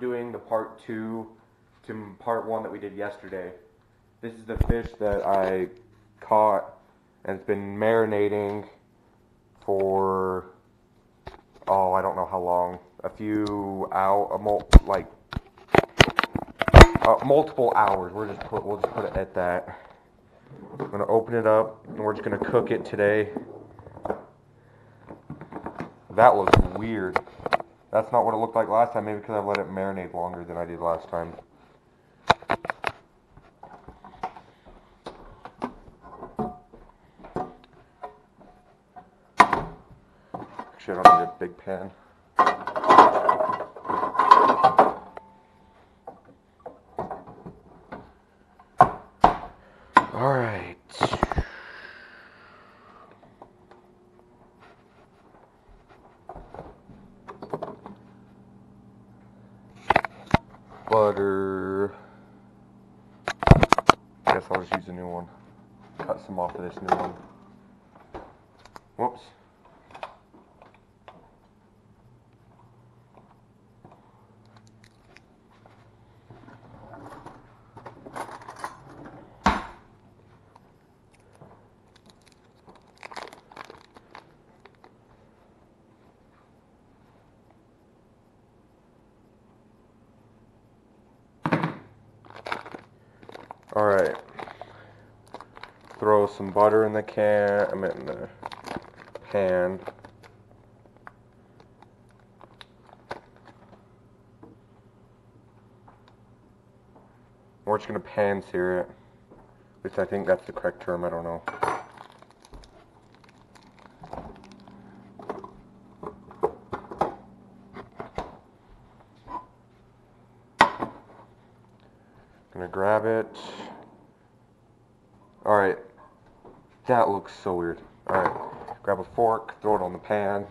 Doing the part two to part one that we did yesterday. This is the fish that I caught and it's been marinating for oh, I don't know how long. A few hour, a mul- like uh, multiple hours. We're just put we'll just put it at that. I'm gonna open it up and we're just gonna cook it today. That was weird. That's not what it looked like last time, maybe because I've let it marinate longer than I did last time. Actually, I don't need a big pan. Alright. Butter. Guess I'll just use a new one. Cut some off of this new one. Whoops. Alright. Throw some butter in the can, I mean in the pan. We're just gonna pan sear it. At least I think that's the correct term, I don't know. Gonna grab it. Alright. That looks so weird. Alright. Grab a fork, throw it on the pan.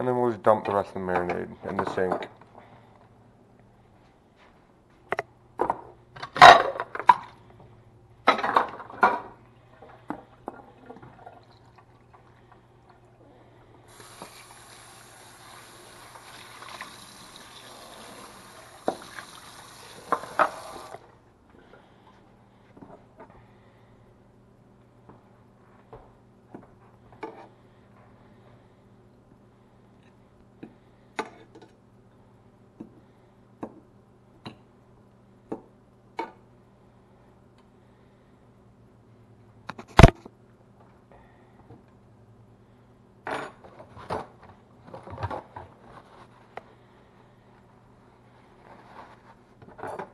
And then we'll just dump the rest of the marinade in the sink.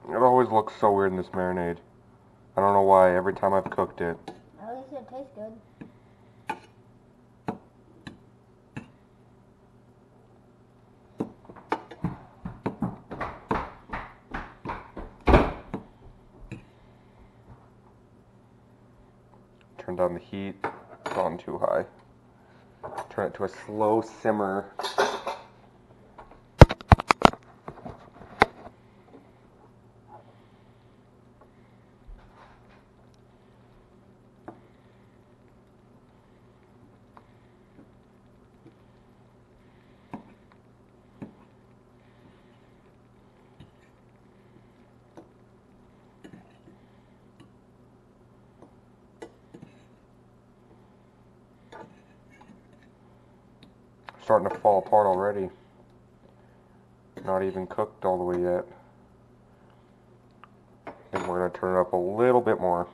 It always looks so weird in this marinade. I don't know why, every time I've cooked it. At least it tastes good. Turn down the heat, gone too high. Turn it to a slow simmer. Starting to fall apart already. Not even cooked all the way yet. Think we're going to turn it up a little bit more.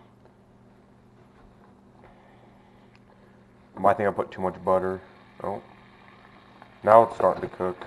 I think I put too much butter. Oh. Now it's starting to cook.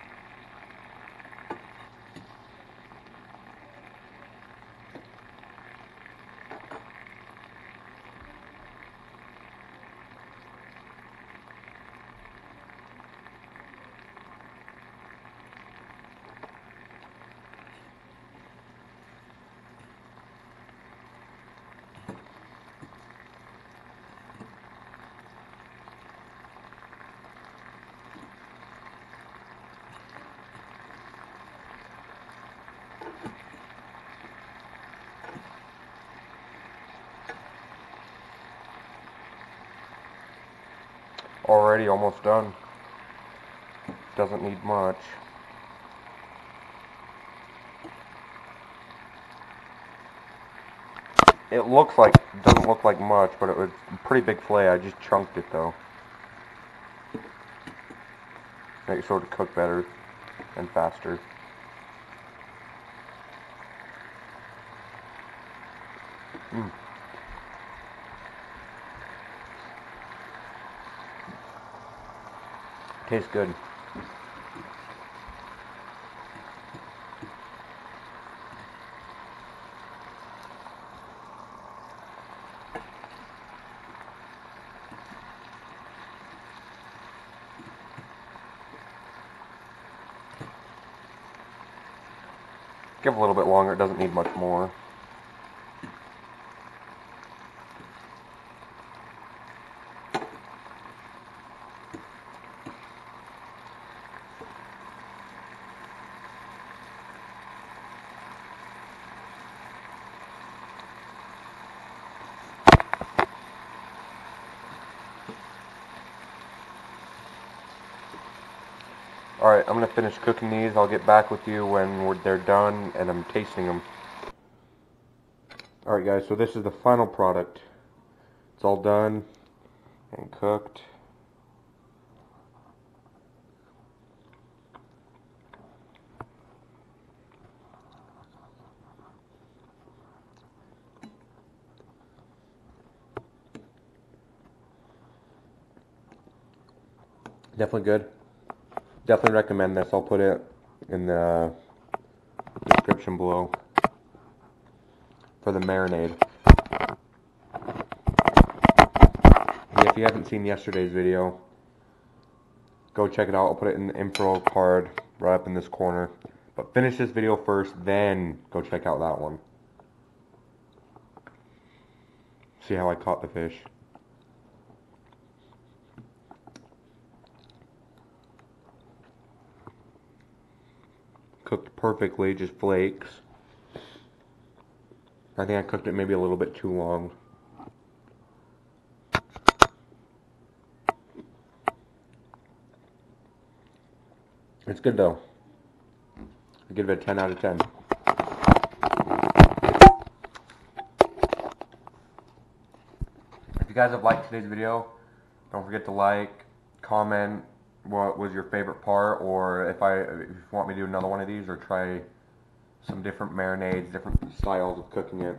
Already almost done. Doesn't need much. It looks like, doesn't look like much, but it was a pretty big fillet. I just chunked it though. Make sure to cook better and faster. Mm. Tastes good. Give a little bit longer, it doesn't need much more. Alright, I'm going to finish cooking these. I'll get back with you when they're done and I'm tasting them. Alright guys, so this is the final product. It's all done and cooked. Definitely good definitely recommend this. I'll put it in the description below for the marinade. if you haven't seen yesterday's video, go check it out. I'll put it in the info card right up in this corner. But finish this video first, then go check out that one. See how I caught the fish. cooked perfectly, just flakes. I think I cooked it maybe a little bit too long. It's good though. I give it a 10 out of 10. If you guys have liked today's video, don't forget to like, comment, what was your favorite part, or if I if you want me to do another one of these, or try some different marinades, different styles of cooking it.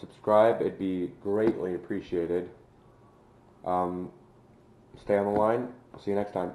Subscribe, it'd be greatly appreciated. Um, stay on the line. I'll see you next time.